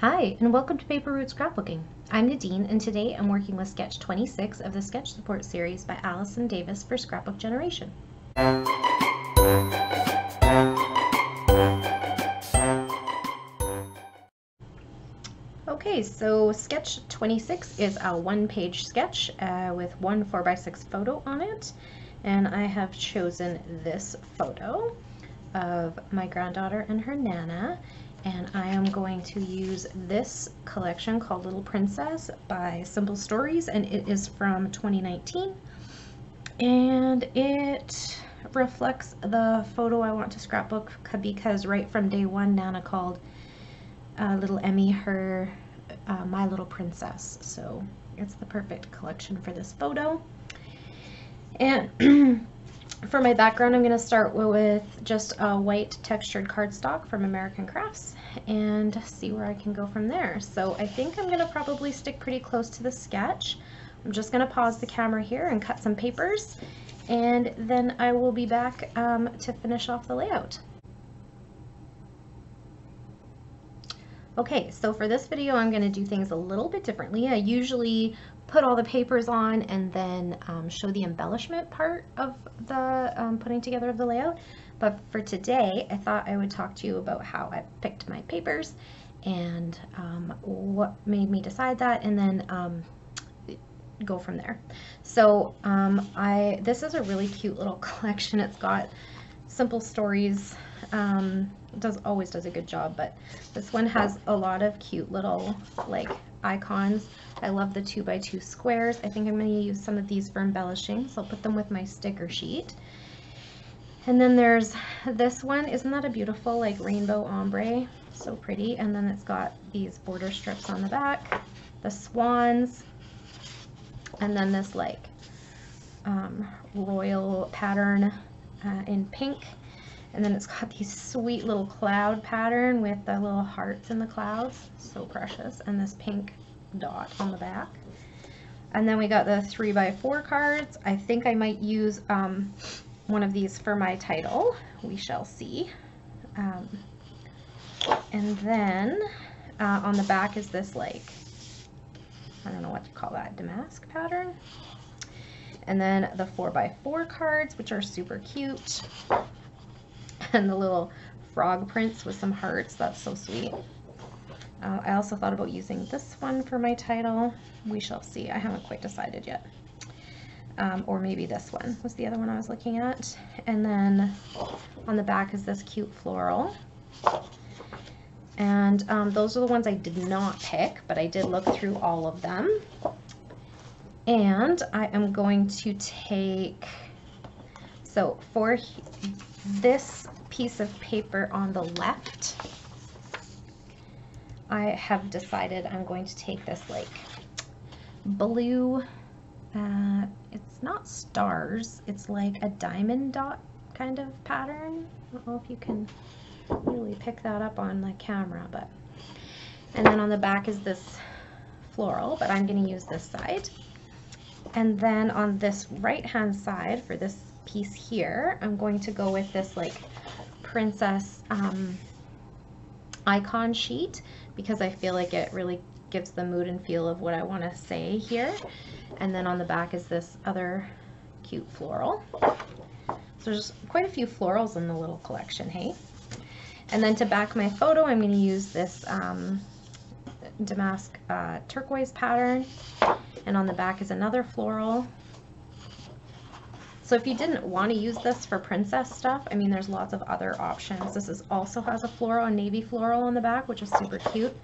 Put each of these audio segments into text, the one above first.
Hi, and welcome to Paper Route Scrapbooking. I'm Nadine, and today I'm working with sketch 26 of the Sketch Support series by Allison Davis for Scrapbook Generation. Okay, so sketch 26 is a one-page sketch uh, with one 4x6 photo on it, and I have chosen this photo of my granddaughter and her Nana, and I am going to use this collection called Little Princess by Simple Stories and it is from 2019 and it reflects the photo I want to scrapbook because right from day one Nana called uh, little Emmy her uh, My Little Princess. So it's the perfect collection for this photo. And For my background, I'm going to start with just a white textured cardstock from American Crafts and see where I can go from there. So I think I'm going to probably stick pretty close to the sketch. I'm just going to pause the camera here and cut some papers and then I will be back um, to finish off the layout. Okay, so for this video I'm going to do things a little bit differently. I usually put all the papers on and then um, show the embellishment part of the um, putting together of the layout. But for today, I thought I would talk to you about how I picked my papers and um, what made me decide that and then um, go from there. So um, I this is a really cute little collection. It's got simple stories um, does always does a good job, but this one has a lot of cute little like icons. I love the two by two squares. I think I'm going to use some of these for embellishing, so I'll put them with my sticker sheet. And then there's this one. Isn't that a beautiful like rainbow ombre? So pretty. And then it's got these border strips on the back, the swans, and then this like um, royal pattern uh, in pink and then it's got these sweet little cloud pattern with the little hearts in the clouds. So precious. And this pink dot on the back. And then we got the three by four cards. I think I might use um, one of these for my title. We shall see. Um, and then uh, on the back is this like, I don't know what to call that, damask pattern. And then the four by four cards, which are super cute. and the little frog prints with some hearts. That's so sweet. Uh, I also thought about using this one for my title. We shall see. I haven't quite decided yet. Um, or maybe this one was the other one I was looking at. And then on the back is this cute floral. And um, those are the ones I did not pick, but I did look through all of them. And I am going to take, so for this piece of paper on the left, I have decided I'm going to take this like blue, uh, it's not stars, it's like a diamond dot kind of pattern. I don't know if you can really pick that up on the camera, but, and then on the back is this floral, but I'm going to use this side. And then on this right hand side for this piece here, I'm going to go with this like princess um, icon sheet because I feel like it really gives the mood and feel of what I want to say here. And then on the back is this other cute floral. So there's quite a few florals in the little collection, hey? And then to back my photo, I'm going to use this um, damask uh, turquoise pattern. And on the back is another floral. So if you didn't want to use this for princess stuff, I mean, there's lots of other options. This is also has a floral, a navy floral on the back, which is super cute.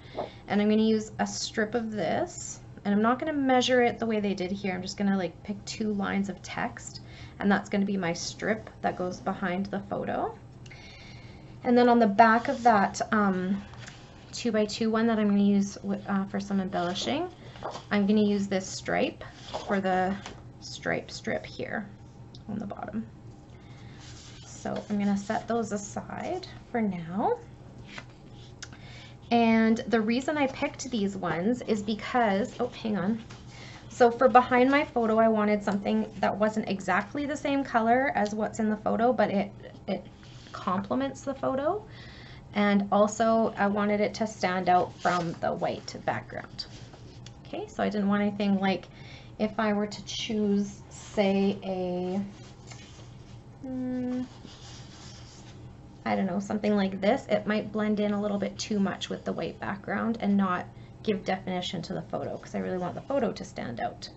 And I'm going to use a strip of this. And I'm not going to measure it the way they did here. I'm just going to like pick two lines of text. And that's going to be my strip that goes behind the photo. And then on the back of that um, two by two one that I'm going to use uh, for some embellishing, I'm going to use this stripe for the stripe strip here on the bottom. So I'm going to set those aside for now. And the reason I picked these ones is because, oh, hang on. So for behind my photo, I wanted something that wasn't exactly the same color as what's in the photo, but it, it complements the photo. And also I wanted it to stand out from the white background. Okay, so I didn't want anything like if I were to choose, say, a, hmm, I don't know, something like this, it might blend in a little bit too much with the white background and not give definition to the photo because I really want the photo to stand out.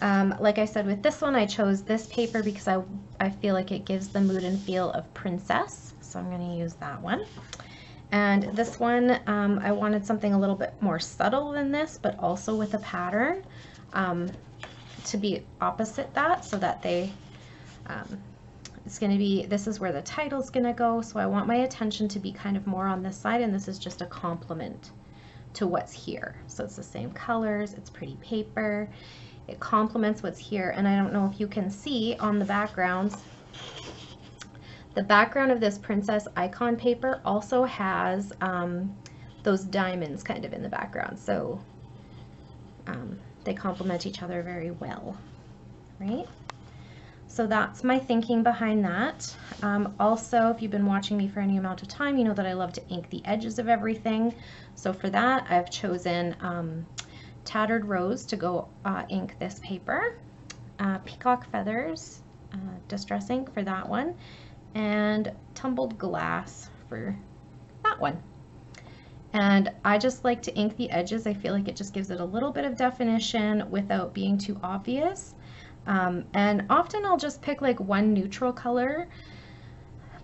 Um, like I said with this one, I chose this paper because I, I feel like it gives the mood and feel of princess. So I'm going to use that one. And this one, um, I wanted something a little bit more subtle than this, but also with a pattern um, to be opposite that so that they, um, it's going to be, this is where the title's going to go. So I want my attention to be kind of more on this side and this is just a complement to what's here. So it's the same colors, it's pretty paper, it complements what's here. And I don't know if you can see on the backgrounds, the background of this princess icon paper also has um, those diamonds kind of in the background. So um, they complement each other very well, right? So that's my thinking behind that. Um, also, if you've been watching me for any amount of time, you know that I love to ink the edges of everything. So for that, I've chosen um, Tattered Rose to go uh, ink this paper, uh, Peacock Feathers, uh, Distress ink for that one, and Tumbled Glass for that one. And I just like to ink the edges. I feel like it just gives it a little bit of definition without being too obvious. Um, and often I'll just pick like one neutral color,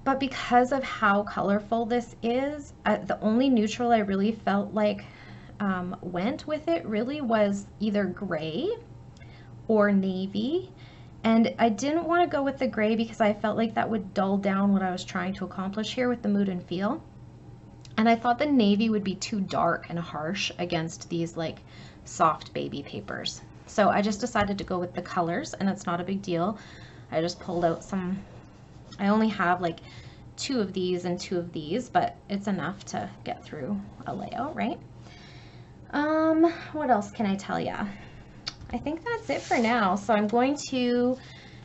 but because of how colorful this is, uh, the only neutral I really felt like um, went with it really was either gray or navy. And I didn't want to go with the gray because I felt like that would dull down what I was trying to accomplish here with the mood and feel. And I thought the navy would be too dark and harsh against these like soft baby papers. So I just decided to go with the colors and it's not a big deal. I just pulled out some, I only have like two of these and two of these, but it's enough to get through a layout, right? Um, what else can I tell you? I think that's it for now. So I'm going to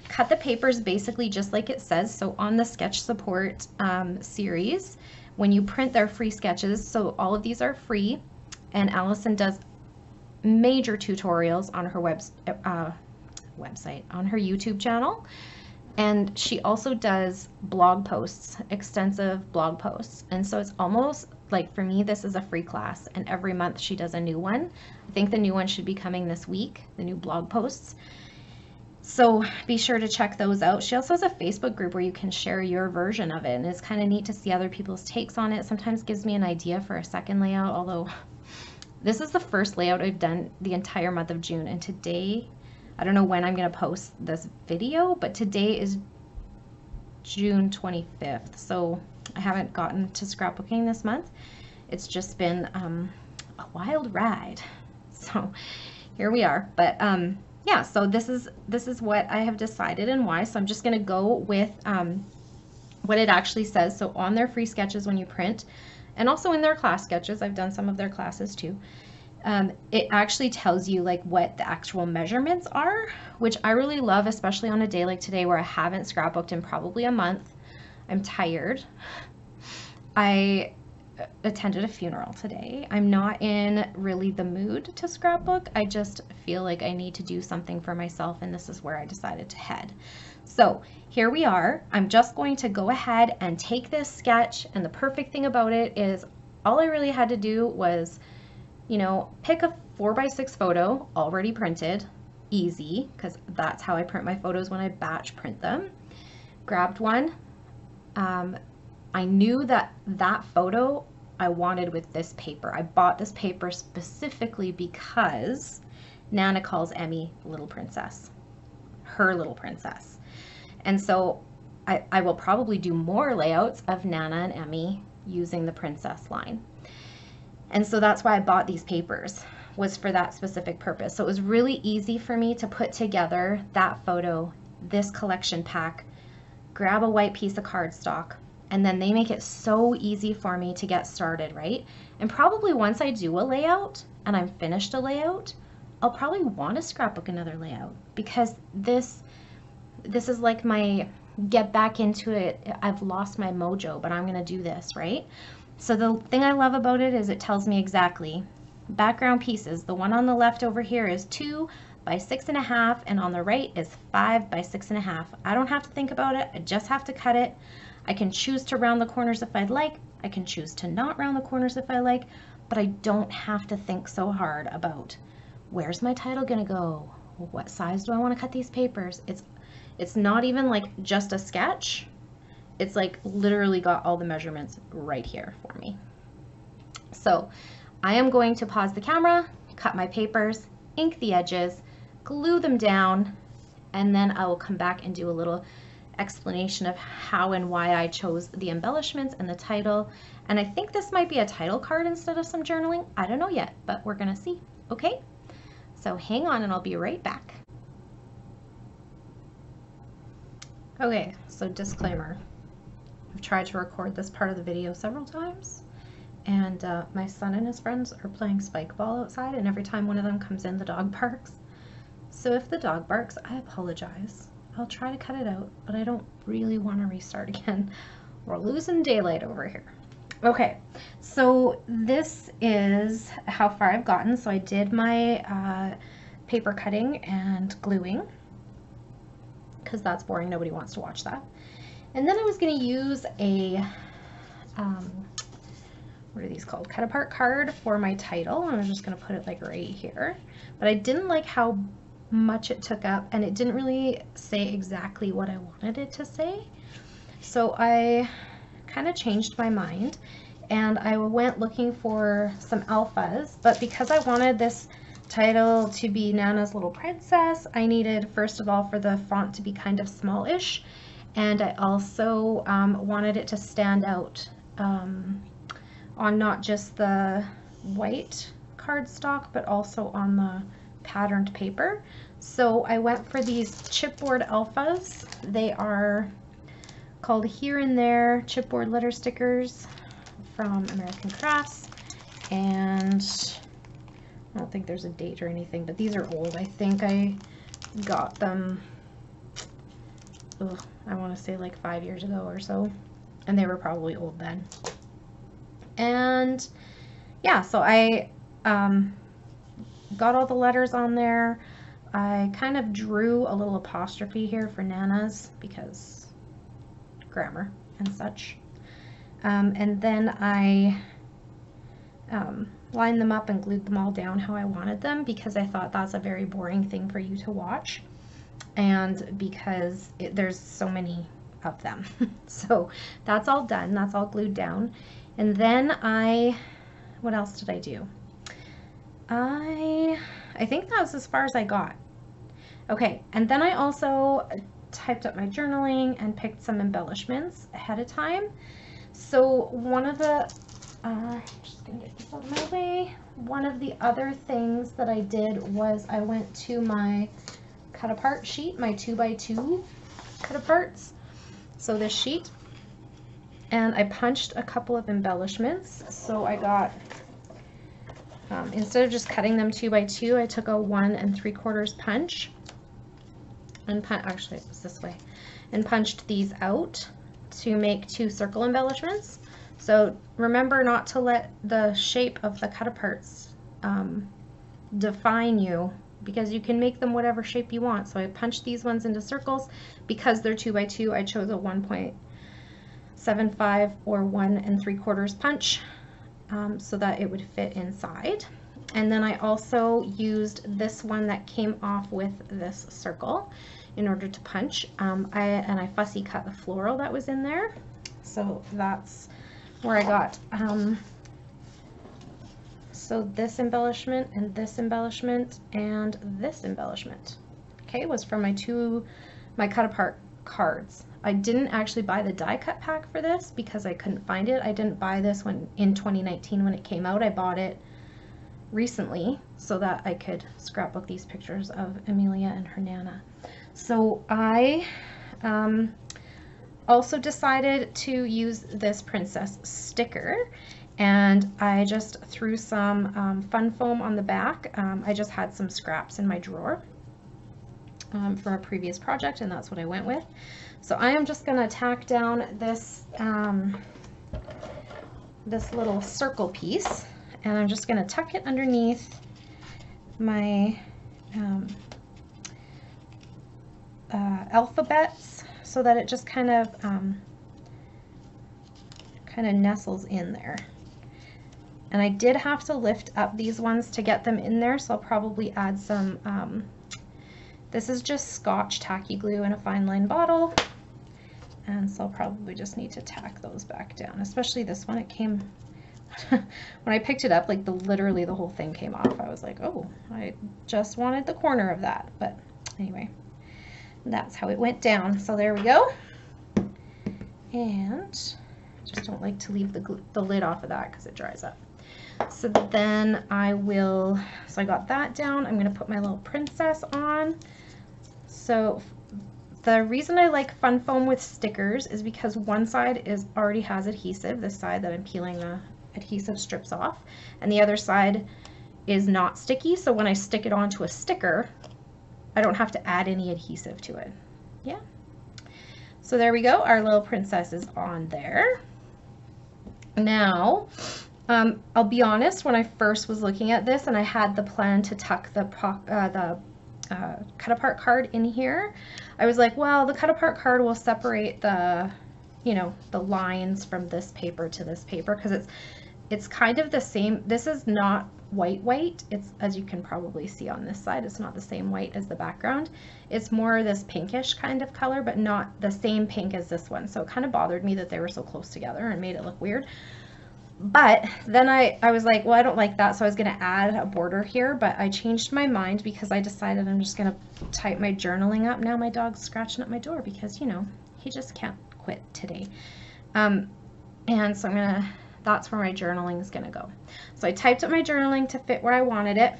cut the papers basically just like it says. So on the sketch support um, series, when you print their free sketches, so all of these are free, and Allison does major tutorials on her web, uh, website, on her YouTube channel. And she also does blog posts, extensive blog posts. And so it's almost like for me, this is a free class and every month she does a new one. I think the new one should be coming this week, the new blog posts. So be sure to check those out. She also has a Facebook group where you can share your version of it and it's kind of neat to see other people's takes on it. Sometimes gives me an idea for a second layout, although this is the first layout I've done the entire month of June and today, I don't know when I'm going to post this video, but today is June 25th. So I haven't gotten to scrapbooking this month. It's just been um, a wild ride. So here we are. But um, yeah, so this is this is what I have decided and why. So I'm just going to go with um, what it actually says. So on their free sketches when you print, and also in their class sketches, I've done some of their classes too. Um, it actually tells you like what the actual measurements are, which I really love, especially on a day like today where I haven't scrapbooked in probably a month. I'm tired. I attended a funeral today. I'm not in really the mood to scrapbook. I just feel like I need to do something for myself and this is where I decided to head. So here we are. I'm just going to go ahead and take this sketch and the perfect thing about it is all I really had to do was, you know, pick a four by six photo already printed, easy, because that's how I print my photos when I batch print them. Grabbed one, um, I knew that that photo I wanted with this paper. I bought this paper specifically because Nana calls Emmy Little Princess, her little princess. And so I, I will probably do more layouts of Nana and Emmy using the princess line. And so that's why I bought these papers was for that specific purpose. So it was really easy for me to put together that photo, this collection pack, grab a white piece of cardstock, and then they make it so easy for me to get started, right? And probably once I do a layout and I'm finished a layout, I'll probably want to scrapbook another layout because this this is like my get back into it. I've lost my mojo, but I'm gonna do this, right? So the thing I love about it is it tells me exactly. Background pieces, the one on the left over here is two by six and a half, and on the right is five by six and a half. I don't have to think about it, I just have to cut it. I can choose to round the corners if I'd like, I can choose to not round the corners if I like, but I don't have to think so hard about where's my title gonna go? What size do I wanna cut these papers? It's, it's not even like just a sketch. It's like literally got all the measurements right here for me. So I am going to pause the camera, cut my papers, ink the edges, glue them down, and then I will come back and do a little explanation of how and why I chose the embellishments and the title. And I think this might be a title card instead of some journaling. I don't know yet, but we're gonna see, okay? So hang on and I'll be right back. Okay, so disclaimer. I've tried to record this part of the video several times and uh, my son and his friends are playing spike ball outside and every time one of them comes in the dog barks. So if the dog barks, I apologize. I'll try to cut it out, but I don't really want to restart again. We're losing daylight over here. Okay, so this is how far I've gotten. So I did my uh, paper cutting and gluing because that's boring. Nobody wants to watch that. And then I was going to use a, um, what are these called? Cut apart card for my title. And I was just going to put it like right here. But I didn't like how much it took up and it didn't really say exactly what I wanted it to say. So I kind of changed my mind and I went looking for some alphas, but because I wanted this title to be Nana's Little Princess, I needed, first of all, for the font to be kind of smallish, and I also um, wanted it to stand out um, on not just the white cardstock, but also on the patterned paper. So I went for these chipboard alphas. They are called Here and There chipboard letter stickers from American Crafts. And I don't think there's a date or anything, but these are old. I think I got them, ugh, I want to say like five years ago or so. And they were probably old then. And yeah, so I um, got all the letters on there. I kind of drew a little apostrophe here for Nana's because grammar and such. Um, and then I um, lined them up and glued them all down how I wanted them because I thought that's a very boring thing for you to watch and because it, there's so many of them. so that's all done. That's all glued down. And then I, what else did I do? I, I think that was as far as I got. Okay, and then I also typed up my journaling and picked some embellishments ahead of time. So one of the, uh, I'm just gonna get this out of my way. One of the other things that I did was I went to my cut apart sheet, my two by two cut aparts. So this sheet, and I punched a couple of embellishments. So I got um, instead of just cutting them two by two, I took a one and three quarters punch and punch, actually it was this way and punched these out to make two circle embellishments. So remember not to let the shape of the cut aparts um, define you because you can make them whatever shape you want. So I punched these ones into circles. Because they're two by two, I chose a 1.75 or one and three quarters punch um, so that it would fit inside. And then I also used this one that came off with this circle in order to punch. Um, I, and I fussy cut the floral that was in there. So that's where I got um, so this embellishment and this embellishment and this embellishment. Okay, was from my two, my cut apart cards. I didn't actually buy the die cut pack for this because I couldn't find it. I didn't buy this when in 2019 when it came out. I bought it recently so that I could scrapbook these pictures of Amelia and her Nana. So I um, also decided to use this princess sticker and I just threw some um, fun foam on the back. Um, I just had some scraps in my drawer um, from a previous project and that's what I went with. So I am just gonna tack down this, um, this little circle piece and I'm just gonna tuck it underneath my um, uh, alphabets so that it just kind of um, kind of nestles in there. And I did have to lift up these ones to get them in there, so I'll probably add some, um, this is just Scotch tacky glue in a fine line bottle. And so I'll probably just need to tack those back down, especially this one. It came, when I picked it up, like the literally the whole thing came off. I was like, oh, I just wanted the corner of that. But anyway, that's how it went down. So there we go. And just don't like to leave the, the lid off of that because it dries up. So then I will, so I got that down. I'm going to put my little princess on. So the reason I like Fun Foam with stickers is because one side is already has adhesive, this side that I'm peeling the adhesive strips off, and the other side is not sticky. So when I stick it onto a sticker, I don't have to add any adhesive to it. Yeah. So there we go. Our little princess is on there. Now, um, I'll be honest, when I first was looking at this and I had the plan to tuck the, uh, the uh, cut apart card in here, I was like, well, the cut apart card will separate the, you know, the lines from this paper to this paper because it's, it's kind of the same. This is not white white. It's, as you can probably see on this side, it's not the same white as the background. It's more this pinkish kind of color, but not the same pink as this one. So it kind of bothered me that they were so close together and made it look weird but then I, I was like, well, I don't like that, so I was going to add a border here, but I changed my mind because I decided I'm just going to type my journaling up. Now my dog's scratching at my door because, you know, he just can't quit today. Um, and so I'm going to, that's where my journaling is going to go. So I typed up my journaling to fit where I wanted it.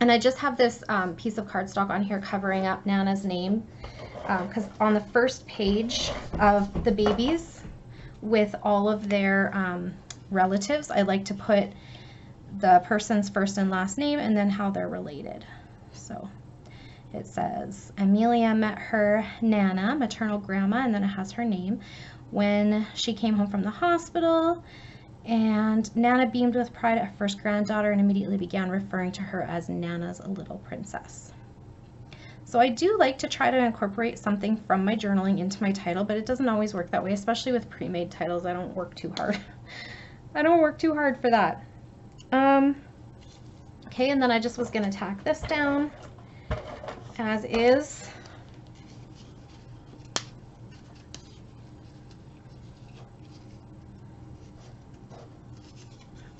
And I just have this um, piece of cardstock on here covering up Nana's name because um, on the first page of the babies, with all of their um, relatives, I like to put the person's first and last name and then how they're related. So it says Amelia met her Nana, maternal grandma, and then it has her name, when she came home from the hospital. And Nana beamed with pride at her first granddaughter and immediately began referring to her as Nana's little princess. So I do like to try to incorporate something from my journaling into my title, but it doesn't always work that way, especially with pre-made titles. I don't work too hard. I don't work too hard for that. Um, okay, and then I just was going to tack this down as is.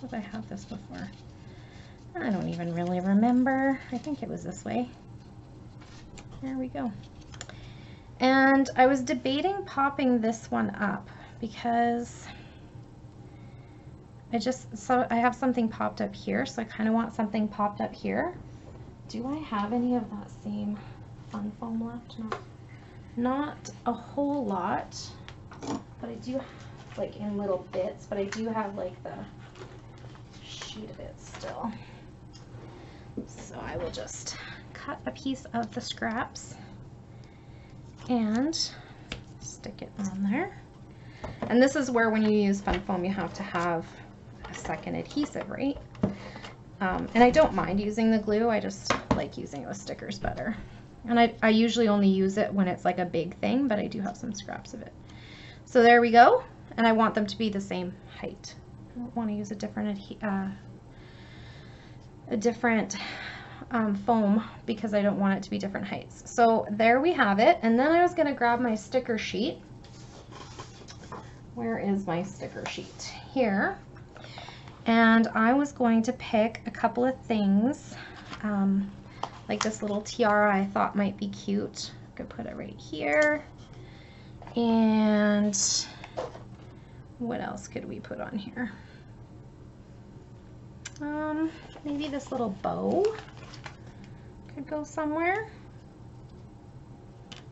Did I have this before? I don't even really remember. I think it was this way. There we go. And I was debating popping this one up because I just, so I have something popped up here, so I kind of want something popped up here. Do I have any of that same fun foam left? Not, not a whole lot, but I do, like in little bits, but I do have like the sheet of it still. So I will just cut a piece of the scraps and stick it on there. And this is where when you use fun foam, you have to have a second adhesive, right? Um, and I don't mind using the glue, I just like using it with stickers better. And I, I usually only use it when it's like a big thing, but I do have some scraps of it. So there we go. And I want them to be the same height. I don't want to use a different, uh, a different um, foam because I don't want it to be different heights. So there we have it. And then I was going to grab my sticker sheet. Where is my sticker sheet? Here. And I was going to pick a couple of things, um, like this little tiara I thought might be cute. I could put it right here. And what else could we put on here? Um, maybe this little bow could go somewhere.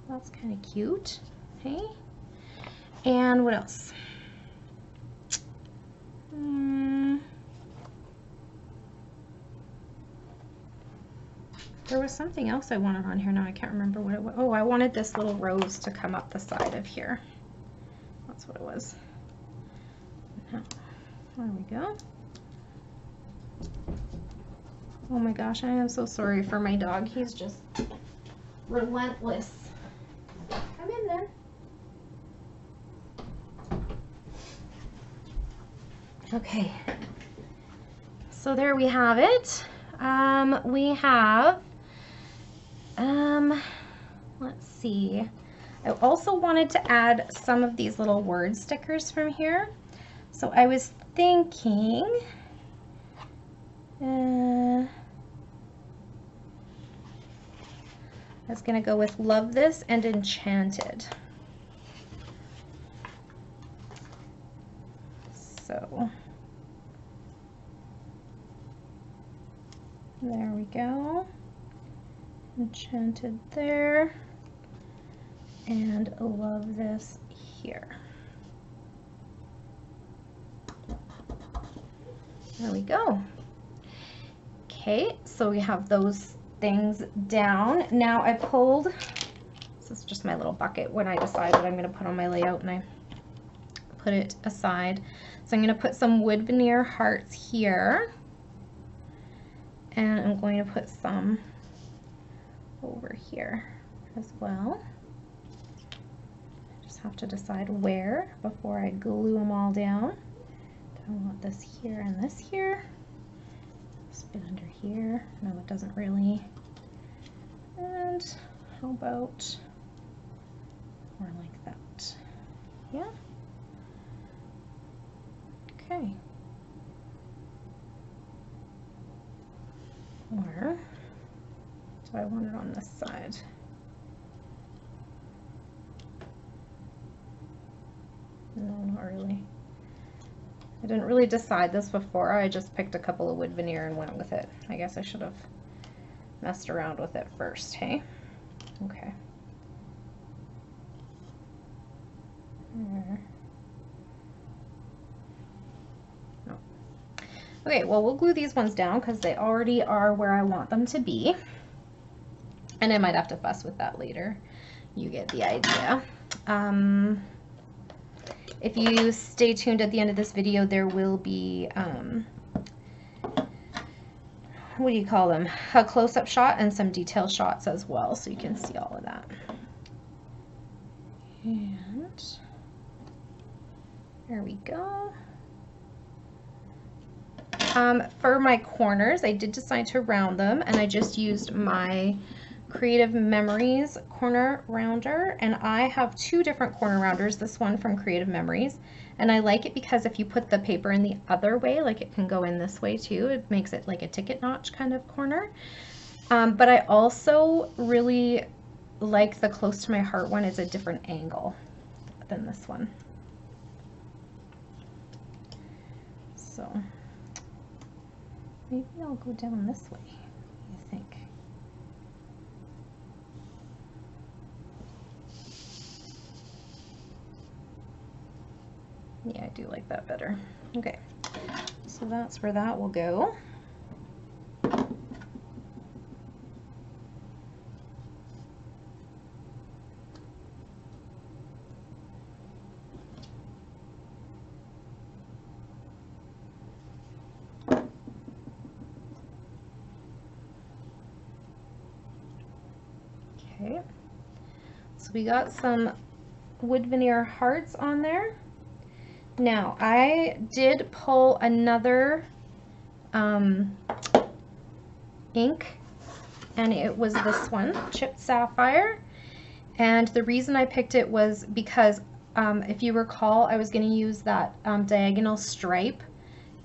That's kind of cute. Hey. And what else? Hmm. There was something else I wanted on here now. I can't remember what it was. Oh, I wanted this little rose to come up the side of here. That's what it was. There we go. Oh my gosh, I am so sorry for my dog. He's just relentless. Come in then. Okay. So there we have it. Um, we have, um, let's see. I also wanted to add some of these little word stickers from here. So I was thinking, uh, I was going to go with love this and enchanted. So there we go. Enchanted there. And love this here. There we go. Okay, so we have those things down. Now I pulled, this is just my little bucket when I decide what I'm going to put on my layout and I put it aside. So I'm going to put some wood veneer hearts here. And I'm going to put some over here as well. I just have to decide where before I glue them all down. I want this here and this here bit under here. No, it doesn't really. And how about more like that? Yeah? Okay. Or, do I want it on this side. No, not really. I didn't really decide this before. I just picked a couple of wood veneer and went with it. I guess I should have messed around with it first, hey? Okay. No. Okay, well, we'll glue these ones down because they already are where I want them to be. And I might have to fuss with that later. You get the idea. Um, if you stay tuned at the end of this video, there will be, um, what do you call them? A close-up shot and some detail shots as well, so you can see all of that. And there we go. Um, for my corners, I did decide to round them, and I just used my Creative Memories corner rounder and I have two different corner rounders, this one from Creative Memories and I like it because if you put the paper in the other way, like it can go in this way too, it makes it like a ticket notch kind of corner. Um, but I also really like the close to my heart one is a different angle than this one. So maybe I'll go down this way, I think. Yeah, I do like that better. Okay, so that's where that will go. Okay, so we got some wood veneer hearts on there. Now, I did pull another um, ink, and it was this one, Chipped Sapphire. And the reason I picked it was because, um, if you recall, I was going to use that um, diagonal stripe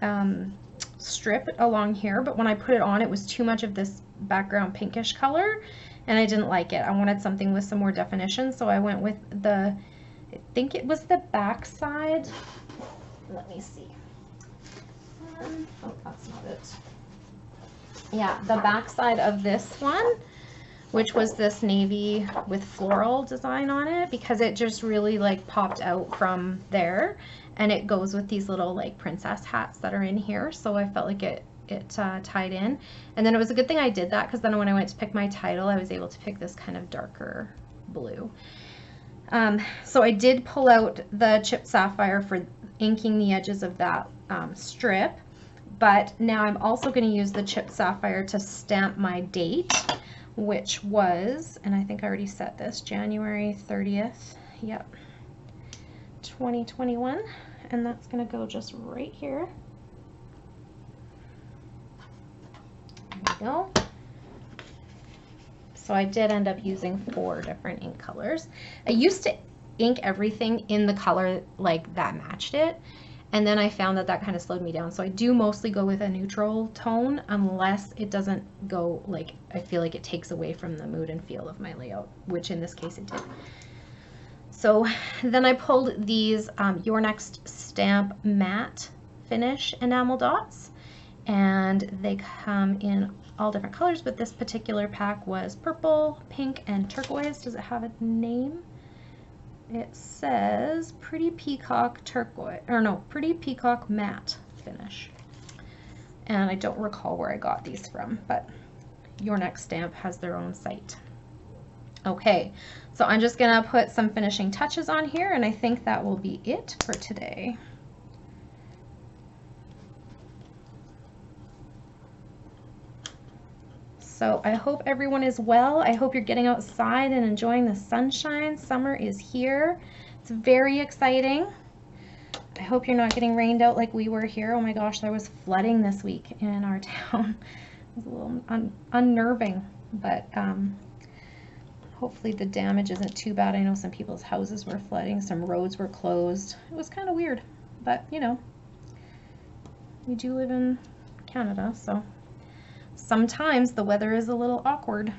um, strip along here, but when I put it on, it was too much of this background pinkish color, and I didn't like it. I wanted something with some more definition, so I went with the I think it was the back side. Let me see. Um, oh, that's not it. Yeah, the back side of this one, which was this navy with floral design on it, because it just really like popped out from there. And it goes with these little like princess hats that are in here. So I felt like it it uh, tied in. And then it was a good thing I did that because then when I went to pick my title, I was able to pick this kind of darker blue. Um, so I did pull out the chip sapphire for inking the edges of that um, strip, but now I'm also going to use the chip sapphire to stamp my date, which was, and I think I already set this, January 30th, yep, 2021, and that's going to go just right here. There we go. So I did end up using four different ink colors. I used to ink everything in the color like that matched it. And then I found that that kind of slowed me down. So I do mostly go with a neutral tone unless it doesn't go like, I feel like it takes away from the mood and feel of my layout, which in this case it did. So then I pulled these um, Your Next Stamp Matte Finish enamel dots and they come in all different colors, but this particular pack was purple, pink, and turquoise. Does it have a name? It says Pretty Peacock Turquoise, or no, Pretty Peacock Matte Finish. And I don't recall where I got these from, but Your Next Stamp has their own site. Okay, so I'm just gonna put some finishing touches on here, and I think that will be it for today. So I hope everyone is well. I hope you're getting outside and enjoying the sunshine. Summer is here. It's very exciting. I hope you're not getting rained out like we were here. Oh my gosh, there was flooding this week in our town. It was a little un unnerving, but um, hopefully the damage isn't too bad. I know some people's houses were flooding, some roads were closed. It was kind of weird, but you know, we do live in Canada, so sometimes the weather is a little awkward.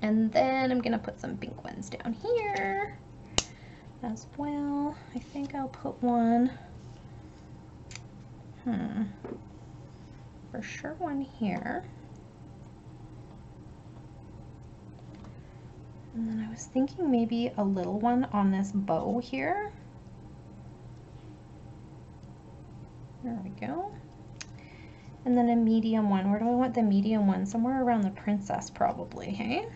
And then I'm gonna put some pink ones down here as well. I think I'll put one, hmm, for sure one here. And then I was thinking maybe a little one on this bow here. There we go. And then a medium one. Where do I want the medium one? Somewhere around the princess probably, hey?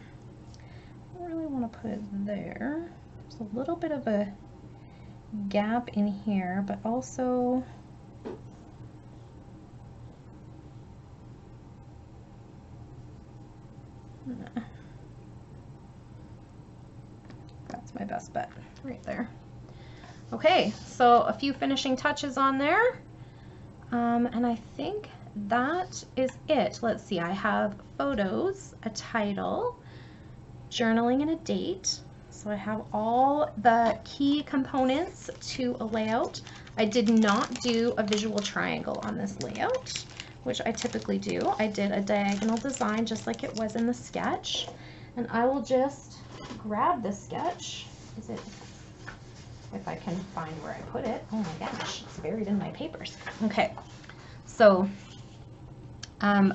I really want to put it there. There's a little bit of a gap in here, but also That's my best bet right there. Okay, so a few finishing touches on there. Um, and I think that is it. Let's see, I have photos, a title, journaling, and a date. So I have all the key components to a layout. I did not do a visual triangle on this layout, which I typically do. I did a diagonal design just like it was in the sketch. And I will just grab the sketch. Is it, if I can find where I put it. Oh my gosh, it's buried in my papers. Okay, so um,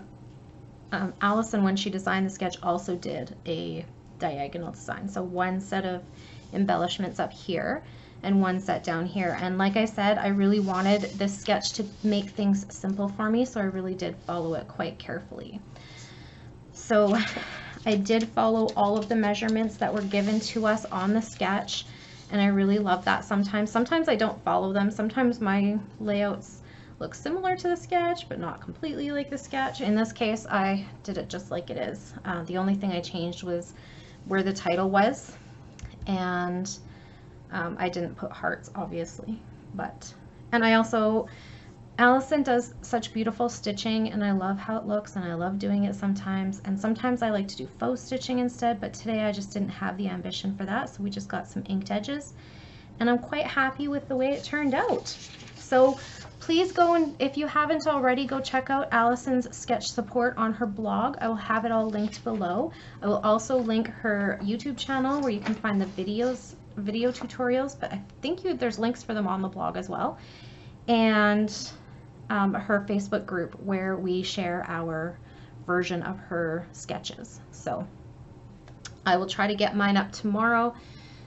um, Allison, when she designed the sketch, also did a diagonal design. So one set of embellishments up here and one set down here. And like I said, I really wanted this sketch to make things simple for me, so I really did follow it quite carefully. So I did follow all of the measurements that were given to us on the sketch, and I really love that sometimes. Sometimes I don't follow them. Sometimes my layouts looks similar to the sketch, but not completely like the sketch. In this case, I did it just like it is. Uh, the only thing I changed was where the title was, and um, I didn't put hearts, obviously, but, and I also, Allison does such beautiful stitching and I love how it looks and I love doing it sometimes and sometimes I like to do faux stitching instead but today I just didn't have the ambition for that so we just got some inked edges and I'm quite happy with the way it turned out. So please go and if you haven't already, go check out Allison's sketch support on her blog. I will have it all linked below. I will also link her YouTube channel where you can find the videos, video tutorials, but I think you, there's links for them on the blog as well. And um, her Facebook group where we share our version of her sketches. So I will try to get mine up tomorrow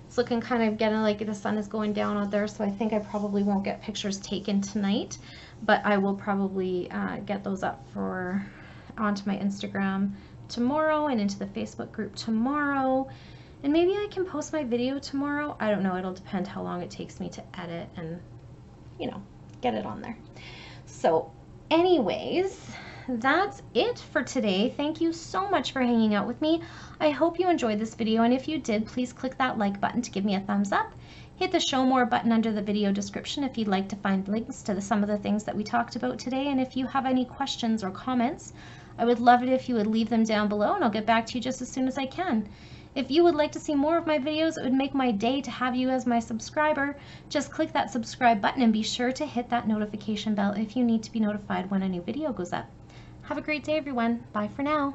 It's looking kind of getting like the sun is going down out there, so I think I probably won't get pictures taken tonight, but I will probably uh, get those up for onto my Instagram tomorrow and into the Facebook group tomorrow. And maybe I can post my video tomorrow. I don't know. It'll depend how long it takes me to edit and, you know, get it on there. So anyways, that's it for today. Thank you so much for hanging out with me. I hope you enjoyed this video, and if you did, please click that like button to give me a thumbs up. Hit the show more button under the video description if you'd like to find links to the, some of the things that we talked about today, and if you have any questions or comments, I would love it if you would leave them down below, and I'll get back to you just as soon as I can. If you would like to see more of my videos, it would make my day to have you as my subscriber. Just click that subscribe button and be sure to hit that notification bell if you need to be notified when a new video goes up. Have a great day, everyone. Bye for now.